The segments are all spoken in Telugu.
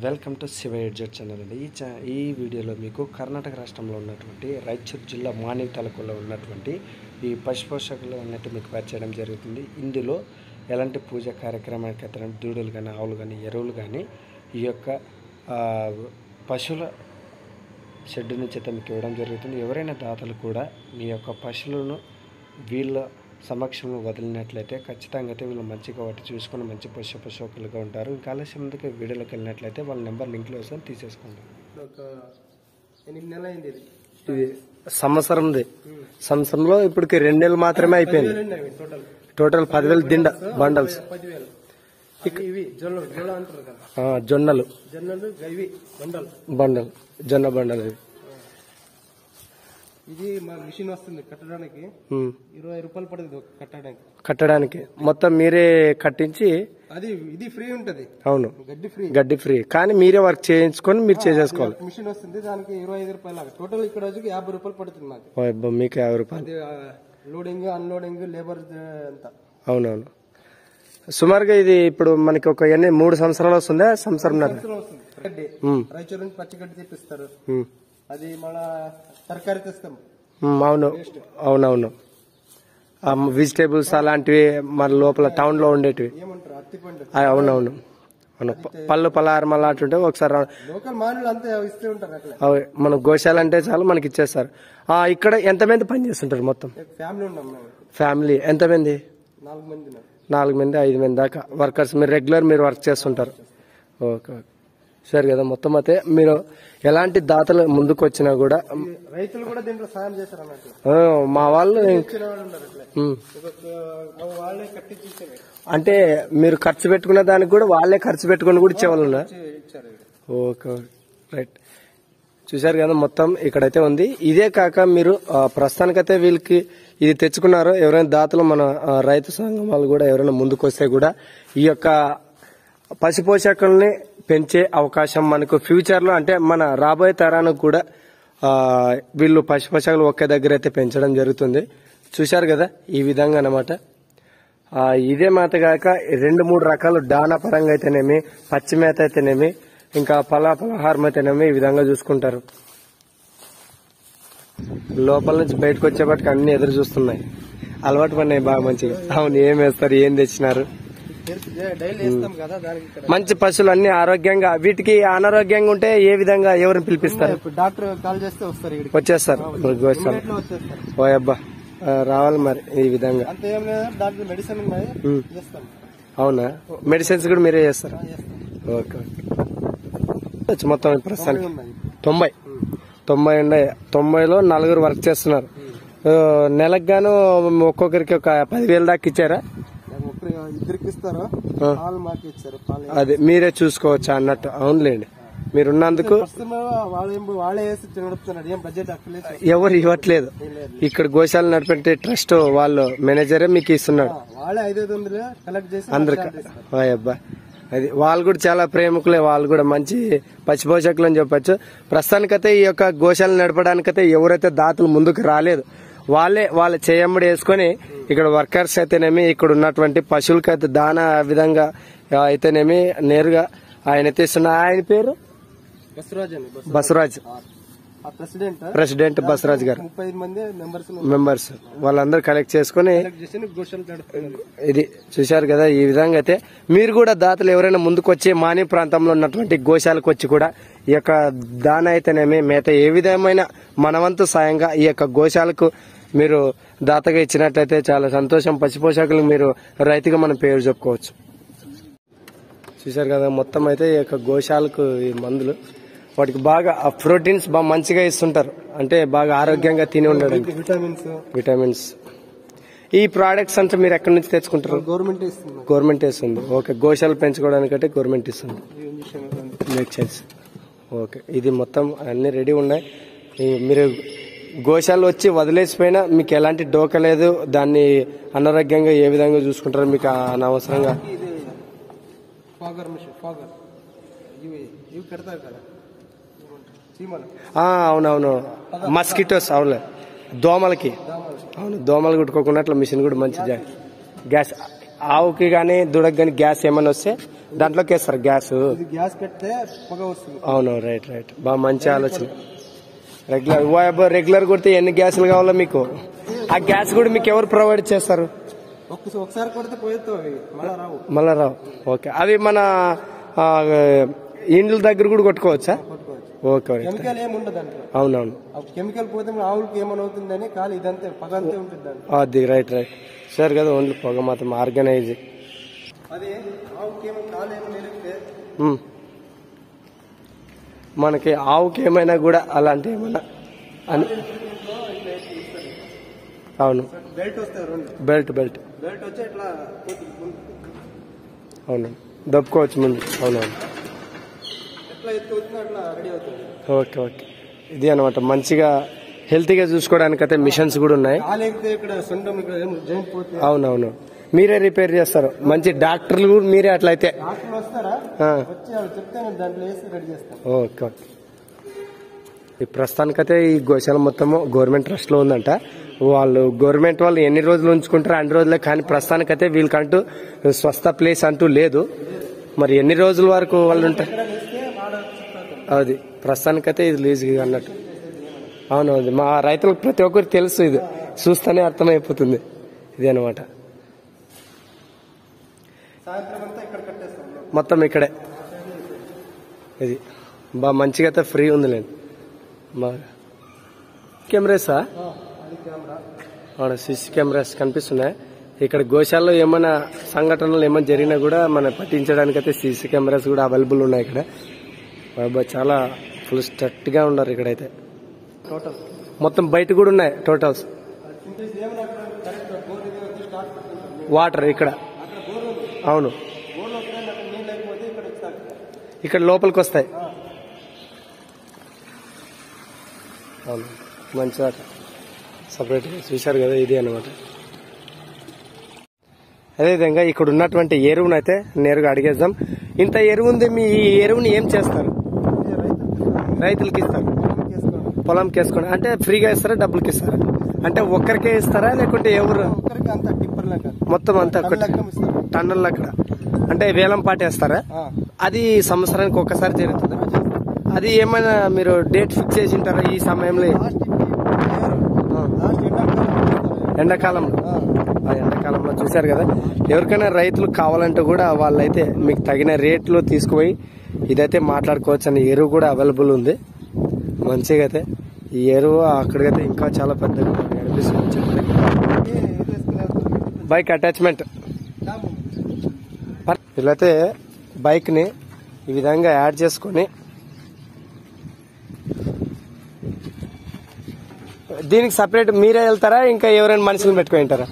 వెల్కమ్ టు శివ ఎడ్జెట్ ఛానల్ అండి. ఈ ఛా ఈ వీడియోలో మీకు కర్ణాటక రాష్ట్రంలో ఉన్నటువంటి రాయచూరు జిల్లా మానిక్ తాలూకులో ఉన్నటువంటి ఈ పశుపోషకులు అన్నట్టు మీకు పరిచయం జరుగుతుంది. ఇందులో ఎలాంటి పూజ కార్యక్రమానికి అతను దూడలు కానీ ఆవులు కానీ ఎరువులు కానీ ఈ యొక్క పశువుల షెడ్ నుంచి అయితే మీకు ఇవ్వడం జరుగుతుంది. ఎవరైనా దాతలు కూడా మీ యొక్క పశువులను వీళ్ళ సమక్షంలో వదిలినట్లయితే ఖచ్చితంగా అయితే వీళ్ళు మంచిగా వాటి చూసుకొని మంచి పశు పశువులుగా ఉంటారు. ఇంకా ఆలస్యం ముందుకు వీడియోలోకి వెళ్ళినట్లయితే వాళ్ళ నెంబర్ లింక్లో వస్తుంది తీసేసుకోండి. ఒక ఎనిమిది నెలలు అయింది ఇది. ఇది సంవత్సరంది. సంవత్సరంలో ఇప్పటికి రెండు నెలలు మాత్రమే అయిపోయింది. టోటల్. పదివేలు దిండ బండల్స్. జొన్నలు. జొన్నలు బండలు. బండలు. జొన్న బండలు ఇవి. ఇది మా మిషన్ వస్తుంది కట్టడానికి. ఇరవై రూపాయలు పడుతుంది కట్టడానికి. కట్టడానికి. మొత్తం మీరే కట్టించి అది ఇది ఫ్రీ ఉంటది. అవును. గడ్డి ఫ్రీ. గడ్డి ఫ్రీ. కానీ మీరే వర్క్ చేయించుకొని మీరు చేసేసుకోవాలి. మిషన్ వస్తుంది దానికి ఇరవై ఐదు రూపాయలు టోటల్ ఇక్కడ వచ్చి యాభై రూపాయలు పడుతుంది మాకు. మీకు యాభై రూపాయలు. లోడింగ్ అన్లోడింగ్ లేబర్ అంతా. అవునవును. సుమారుగా ఇది ఇప్పుడు మనకి ఒక ఎన్ని మూడు సంవత్సరాలు వస్తుందా? సంవత్సరం రాయచూరు నుంచి పచ్చి గడ్డి తెప్పిస్తారు. అది మళ్ళా తరకారీ తెస్తాం. అవును. అవునవును. వెజిటేబుల్స్ అలాంటివి మన లోపల టౌన్లో ఉండేటివి అవునవును. అవును పళ్ళు పలారం అలాంటి ఉంటే ఒకసారి మన గోశాల అంటే చాలు మనకి ఇచ్చేస్తారు. ఇక్కడ ఎంతమంది పని చేస్తుంటారు మొత్తం? ఫ్యామిలీ ఎంతమంది. నాలుగు మంది ఐదు మంది దాకా. వర్కర్స్ మీరు రెగ్యులర్ మీరు వర్క్ చేస్తుంటారు. Okay okay. సరే కదా మొత్తం అయితే మీరు ఎలాంటి దాతలు ముందుకు వచ్చినా కూడా రైతులు కూడా దీంట్లో సాయం చేస్తారు అన్నట్టు మా వాళ్ళు అంటే మీరు ఖర్చు పెట్టుకున్న దానికి కూడా వాళ్ళే ఖర్చు పెట్టుకుని కూడా ఇచ్చేవాళ్ళు. Okay okay. రైట్. చూశారు కదా మొత్తం ఇక్కడైతే ఉంది. ఇదే కాక మీరు ప్రస్తుతానికైతే వీళ్ళకి ఇది తెచ్చుకున్నారో. ఎవరైనా దాతలు మన రైతు సంఘం వాళ్ళు కూడా ఎవరైనా ముందుకు వస్తే కూడా ఈ యొక్క పశుపోషకుల్ని పెంచే అవకాశం మనకు ఫ్యూచర్లో అంటే మన రాబోయే తరానికి కూడా వీళ్ళు పశుపోషకులు ఒకే దగ్గర అయితే పెంచడం జరుగుతుంది. చూశారు కదా ఈ విధంగా అన్నమాట. ఇదే మాట కాక రెండు మూడు రకాలు డానా పరంగా అయితేనేమి పచ్చి మేత అయితేనేమి ఇంకా పలా పలహారం అయితేనేమి ఈ విధంగా చూసుకుంటారు. లోపల నుంచి బయటకు వచ్చేపటికి అన్ని ఎదురు చూస్తున్నాయి. అలవాటు పడినాయి బాగా మంచిగా. అవును ఏం వేస్తారు ఏం తెచ్చినారు? మంచి పశువులు అన్ని ఆరోగ్యంగా వీటికి అనారోగ్యంగా ఉంటే ఏ విధంగా ఎవరిని పిలిపిస్తారు? డాక్టర్ కాల్ చేస్తే వస్తారు వచ్చేస్తారు. ఓ అబ్బా. రావాలి మరి ఈ విధంగా. అవునా? మెడిసిన్స్ కూడా మీరే చేస్తారు? Okay okay. మొత్తం ప్రస్తుతానికి తొంభై తొంభై. ఉన్నాయి. తొంభైలో నలుగురు వర్క్ చేస్తున్నారు. నెలకు గాను ఒక్కొక్కరికి ఒక పదివేలు దాకా ఇచ్చారా? ఇద్దరికి ఇస్తారు? ఆ. పాలు మాకు ఇచ్చారు పాలు అది మీరే చూసుకోవచ్చు అన్నట్టు అవునులేండి. మీరున్నందుకు ఎవరు ఇవ్వట్లేదు. ఇక్కడ గోశాల నడిపే ట్రస్ట్ వాళ్ళు మేనేజరే మీకు ఇస్తున్నాడు. అందరికి అబ్బా. అది వాళ్ళు కూడా చాలా ప్రేమికులే వాళ్ళు కూడా మంచి పచ్చిపోషకులు అని చెప్పొచ్చు. ప్రస్తుతానికైతే ఈ యొక్క గోశాలను నడపడానికైతే ఎవరైతే దాతలు ముందుకు రాలేదు వాళ్ళే వాళ్ళ చేయమ్మడి వేసుకొని ఇక్కడ వర్కర్స్ అయితేనేమి ఇక్కడ ఉన్నటువంటి పశువులకైతే దానా విధంగా అయితేనేమి నేరుగా ఆయన అయితే ఇస్తున్న ఆయన పేరు? బసవరాజ్ ప్రెసిడెంట్? బసవరాజ్ గారు. మెంబర్స్ వాళ్ళందరూ కలెక్ట్ చేసుకొని ఇది చూశారు కదా ఈ విధంగా అయితే మీరు కూడా దాతలు ఎవరైనా ముందుకు వచ్చి మాని ప్రాంతంలో ఉన్నటువంటి గోశాలకు వచ్చి కూడా ఈ యొక్క దాన అయితేనేమి మేత ఏ విధమైన మనవంతు సాయంగా ఈ యొక్క గోశాలకు మీరు దాతగా ఇచ్చినట్లయితే చాలా సంతోషం. పశుపోషకులకు మీరు రైతుగా మనం పేరు చెప్పుకోవచ్చు. చూశారు కదా మొత్తం అయితే ఈ యొక్క గోశాలకు ఈ మందులు. వాటికి బాగా ఆ ప్రోటీన్స్ బాగా మంచిగా ఇస్తుంటారు. అంటే బాగా ఆరోగ్యంగా తిని ఉండడానికి విటమిన్స్. విటమిన్స్. ఈ ప్రోడక్ట్స్ అంతా మీరు ఎక్కడి నుంచి తెచ్చుకుంటారు? గవర్నమెంట్ ఇస్తుంది. గవర్నమెంట్ ఇస్తుంది. ఓకే గోశాలు పెంచుకోవడానికంటే గవర్నమెంట్ ఇస్తుంది. మేక్ ఓకే ఇది మొత్తం అన్ని రెడీ ఉన్నాయి. మీరు గోశాలు వచ్చి వదిలేసిపోయినా మీకు ఎలాంటి డోక లేదు దాన్ని అనారోగ్యంగా ఏ విధంగా చూసుకుంటారో మీకు అనవసరంగా. అవునవును. మస్కిటోస్ అవునులే. దోమలకి. దోమలు అవును దోమలు కుట్టుకోకుండా అట్లా మిషన్ కూడా మంచి జా- గ్యాస్ ఆవుకి కానీ దుడకి కానీ గ్యాస్ ఏమైనా వస్తే దాంట్లోకి వేస్తారు గ్యాస్. గ్యాస్ పెడితే అవును రైట్ రైట్. బాగా మంచి ఆలోచన. రెగ్యులర్ ఓ అబ్బా రెగ్యులర్ కొడితే ఎన్ని గ్యాసులు కావాలో మీకు? ఆ గ్యాస్ కూడా మీకు ఎవరు ప్రొవైడ్ చేస్తారు? ఒకసారి కొడితే పోయేస్తావు అవి. మళ్ళా రావు. మళ్ళా రావు. ఓకే. అవి మన ఇండ్ల దగ్గర కూడా కొట్టుకోవచ్చా? ఓకే కెమికల్ ఏమి ఉండదు అవునవును. కెమికల్ పోతే ఆవులకి ఏమైనా అవుతుందని ఖాళీ ఇదంతే పగ అంతే ఉంటుంది అది రైట్ రైట్ సార్ కదా ఓన్లీ పొగ మాత్రం ఆర్గనైజ్. అదే ఆవుకి ఏమైనా కాలు ఏమైనా. మనకి ఆవుకి ఏమైనా కూడా అలాంటి ఏమైనా అని. అవును. Belt belt. అవును. దప్పుకోవచ్చు ముందు. అవునవును ఓకే ఓకే. ఇది అనమాట మంచిగా హెల్తీగా చూసుకోవడానికి అయితే మిషన్స్ కూడా ఉన్నాయి. అవునవును మీరే రిపేర్ చేస్తారు. మంచి డాక్టర్లు కూడా మీరే అట్లయితే. Okay okay. ఈ ప్రస్తుతానికైతే ఈ గోశాల మొత్తము గవర్నమెంట్ ట్రస్ట్లో ఉందంట. వాళ్ళు గవర్నమెంట్ వాళ్ళు ఎన్ని రోజులు ఉంచుకుంటారో అన్ని రోజులే కానీ ప్రస్తుతానికైతే వీళ్ళకంటూ స్వస్థ ప్లేస్ అంటూ లేదు. మరి ఎన్ని రోజుల వరకు వాళ్ళు ఉంటారు? అది ప్రస్తుతానికైతే ఇది లీజ్ అన్నట్టు. అవునవును మా రైతులకు ప్రతి ఒక్కరికి తెలుసు ఇది. చూస్తేనే అర్థమైపోతుంది. ఇది అనమాట సాయంత్రం అంతా ఇక్కడ కట్టేస్తాం మొత్తం ఇక్కడే. ఇది. బాగా మంచిగా అయితే ఫ్రీ ఉందిలేండి బాగా కెమెరాసా అవును సీసీ కెమెరాస్ కనిపిస్తున్నాయి. ఇక్కడ గోశాలలో ఏమైనా సంఘటనలు ఏమైనా జరిగినా కూడా మనం పట్టించడానికి అయితే సీసీ కెమెరాస్ కూడా అవైలబుల్ ఉన్నాయి ఇక్కడ. బాబా చాలా ఫుల్ స్ట్రిక్ట్గా ఉన్నారు ఇక్కడైతే. టోటల్ మొత్తం బయట కూడా ఉన్నాయి టోటల్స్ వాటర్ ఇక్కడ. ఉంది అవును. ఇక్కడ లోపలికి వస్తాయి అవును. మంచి వాట సపరేట్ చూశారు కదా ఇది అనమాట అదేవిధంగా ఇక్కడ ఉన్నటువంటి ఎరువును అయితే నేరుగా అడిగేద్దాం. ఇంత ఎరువు ఉంది మీ ఈ ఎరువుని ఏం చేస్తారు? రైతులకి ఇస్తారు పొలంకి వేసుకోండి అంటే ఫ్రీగా ఇస్తారా డబ్బులకి ఇస్తారా అంటే ఒక్కరికే ఇస్తారా లేకుంటే ఎవరు? మొత్తం అంతా టన్నుల అక్కడ అంటే వేలం పాటేస్తారా అది సంవత్సరానికి ఒక్కసారి జరుగుతుంది అది ఏమైనా మీరు డేట్ ఫిక్స్ చేసి ఉంటారా ఈ సమయంలో ఎండాకాలంలో ఎండాకాలంలో చూశారు కదా ఎవరికైనా రైతులు కావాలంటే కూడా వాళ్ళైతే మీకు తగిన రేట్లో తీసుకుపోయి ఇదైతే మాట్లాడుకోవచ్చు అని ఎరువు కూడా అవైలబుల్ ఉంది మంచిగా అయితే ఈ ఎరువు అక్కడికైతే ఇంకా చాలా పెద్దగా కనిపిస్తుంది. Bike attachment. వీళ్ళైతే బైక్ని ఈ విధంగా యాడ్ చేసుకొని దీనికి సపరేట్ మీరే వెళ్తారా? ఇంకా ఎవరైనా మనుషులు పెట్టుకుని ఉంటారా?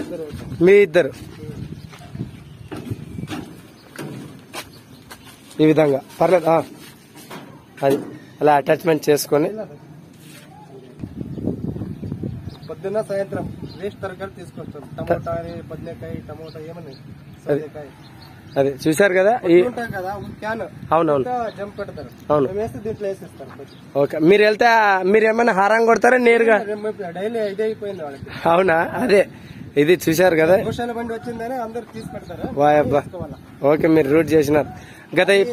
ఇద్దరు మీ ఇద్దరు. ఈ విధంగా. పర్లేదు అది అలా అటాచ్మెంట్ చేసుకొని. పొద్దున్న సాయంత్రం వేస్ట్ తరగతి తీసుకొస్తాం. టమోటా అని టమోటా ఏమని సోరకాయ అది చూశారు కదా? ఈ అవునవును. జంప్ పెడతారు అవును. ఓకే. మీరు వెళ్తే మీరు ఏమైనా హారం కొడతారా నేరుగా? డైలీ ఇదే అయిపోయింది వాళ్ళకి. అవునా? అదే. ఇది చూశారు కదా? గోశాల బండి వచ్చిందని అందరు తీసి పెడతారు. వాయ్ అబ్బా. తీసుకోవాలా. ఓకే మీరు రూట్ చేసినారు. గత ఈ-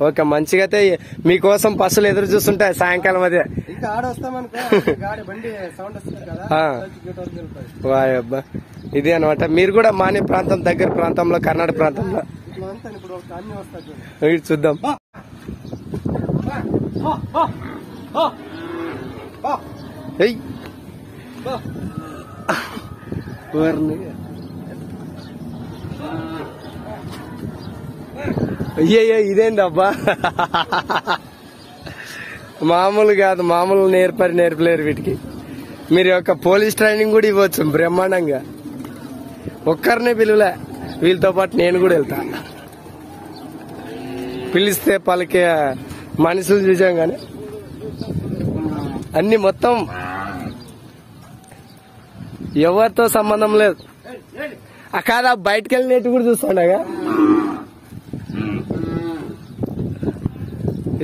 ఓకే మంచిగా అయితే మీకోసం బస్సులు ఎదురు చూస్తుంటాయి సాయంకాలం అదే. ఇంకా ఆడ వస్తామనుకో గాడి బండి సౌండ్ వస్తుంది కదా ఆ. వచ్చి గేట్ వరకు వెళ్ళిపోయి వాయ్ అబ్బా. ఇది అనమాట మీరు కూడా మానే ప్రాంతం దగ్గర ప్రాంతంలో కర్ణాటక ప్రాంతంలో. చూద్దాం. అయ్యయ్యో ఇదేంది అబ్బా మామూలు కాదు మామూలు నేర్పరి నేర్పలేరు వీటికి. మీరు యొక్క పోలీస్ ట్రైనింగ్ కూడా ఇవ్వచ్చు బ్రహ్మాండంగా. ఒక్కరినే పిలువలే వీళ్ళతో పాటు నేను కూడా వెళ్తా. పిలిస్తే పలికే మనుషులు చూసాం కానీ అన్ని మొత్తం ఎవరితో సంబంధం లేదు. ఆ కాదా బయటకు వెళ్ళినట్టు కూడా చూస్తుండగా.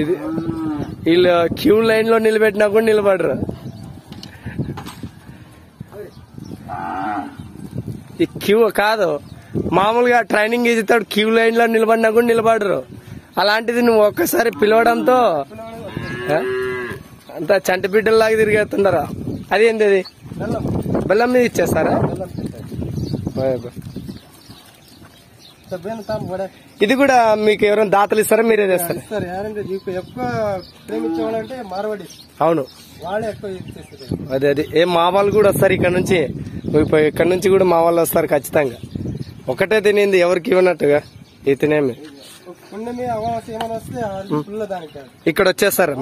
ఇది వీళ్ళు క్యూ లైన్లో నిలబెట్టినా కూడా నిలబడరు. ఈ క్యూ కాదు మామూలుగా ట్రైనింగ్ ఇస్తాడు క్యూ లైన్లో నిలబడినా కూడా నిలబడరు. అలాంటిది నువ్వు ఒక్కసారి పిలవడంతో? అంతా చంటి బిడ్డల్లాగా తిరిగేస్తుండరా? అది ఏంది అది బెల్లం బెల్లం మీద ఇచ్చేస్తారా ఇది కూడా మీకు ఎవరైనా దాతలు ఇస్తారా? మీరే చేస్తారా. ఎక్కువ మార్వాడి. అవును. వాళ్ళే ఎక్కువ అదే అదే. ఏ మా వాళ్ళు కూడా వస్తారు ఇక్కడ నుంచి ఇక్కడ నుంచి కూడా మా వాళ్ళు వస్తారు ఖచ్చితంగా. ఒకటే తినింది ఎవరికి ఇవ్వనట్టుగా ఈ తినేమి. ఇక్కడ వచ్చేస్తారు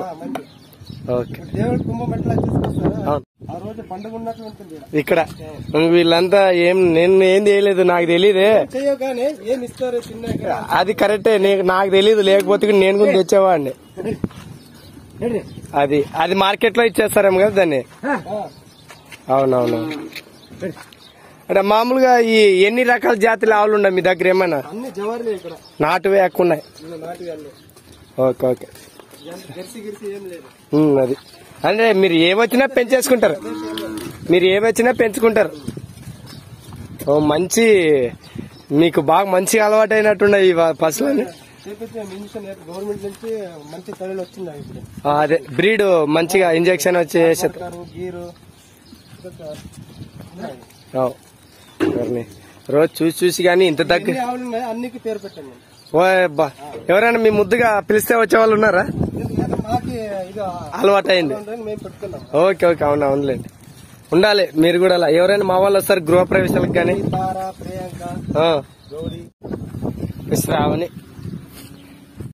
దేవుడి కుంభం ఎట్లా చేసుకొస్తారా. ఆ రోజు పండుగ. ఇక్కడ. వీళ్ళంతా ఏం నేను ఏం చేయలేదు నాకు తెలియదే చెయ్యవు కానీ ఏం ఇస్తారు చిన్న అది కరెక్టే నీకు తెలియదు లేకపోతే నేను కూడా తెచ్చేవాడిని. అది అది మార్కెట్లో ఇచ్చేస్తారేమో కదా దాన్ని. అవునవును. అంటే మామూలుగా ఈ ఎన్ని రకాల జాతుల ఆవులు ఉన్నాయి మీ దగ్గర ఏమైనా నాటువే ఎక్కువ ఉన్నాయి ఓకే ఓకే. అది. అంటే మీరు ఏమొచ్చినా పెంచేసుకుంటారు. మీరు ఏమొచ్చినా పెంచుకుంటారు. ఓ మంచి మీకు బాగా మంచిగా అలవాటు అయినట్టున్నాయి ఈ పశువులని మంచి అదే బ్రీడ్ మంచిగా ఇంజెక్షన్ వచ్చి? రోజు చూసి చూసి కానీ ఇంత దగ్గర ఎవరైనా మీ ముద్దుగా పిలిస్తే వచ్చే వాళ్ళు ఉన్నారా? మాకి ఇది అలవాటు అయింది ఉందని మేము పెట్టుకున్నాం. ఓకే ఓకే అవును అవునులేండి. ఉండాలి మీరు కూడా అలా. ఎవరైనా మా వాళ్ళు వస్తారు గృహ ప్రవేశాలకు కానీ శ్రావణి.